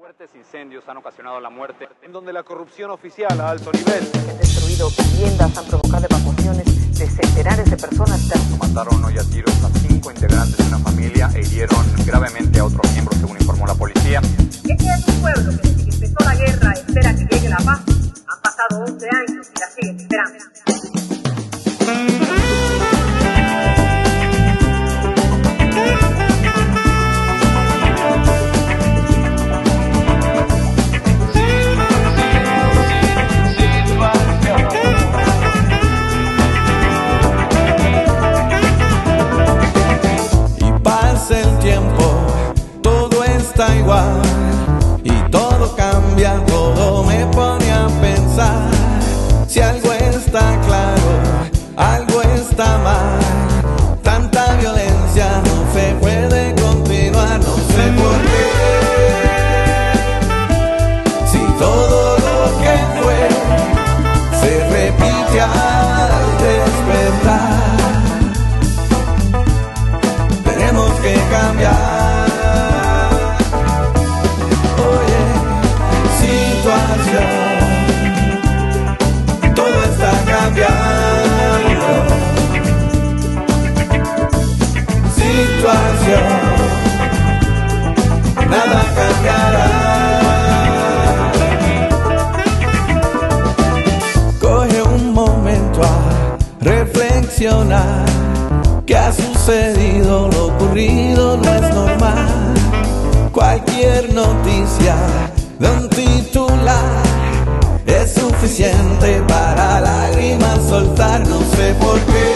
Fuertes incendios han ocasionado la muerte. En donde la corrupción oficial a alto nivel. Han destruido viviendas, han provocado evacuaciones de centenares de personas. Mataron hoy a tiros a cinco integrantes de una familia e hirieron gravemente a otro miembro, según informó la policía. Este es un pueblo que desde que empezó la guerra espera que igual y todo cambia, todo me pone a pensar. Si ¿Qué ha sucedido? Lo ocurrido no es normal. Cualquier noticia de un titular es suficiente para lágrimas soltar. No sé por qué.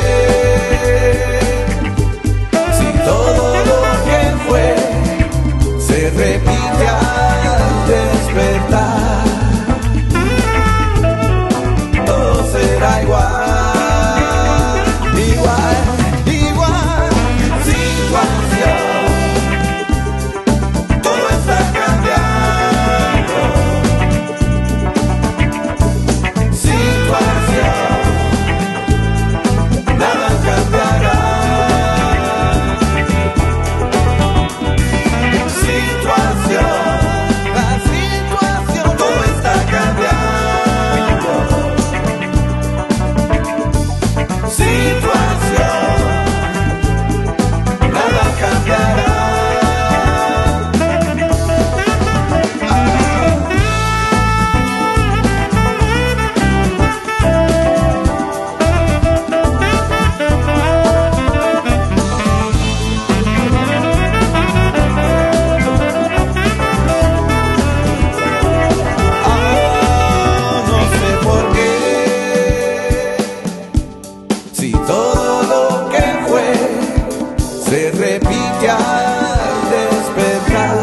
se repite al despertar.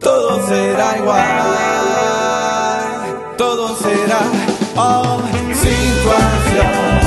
Todo será igual, todo será oh, situación.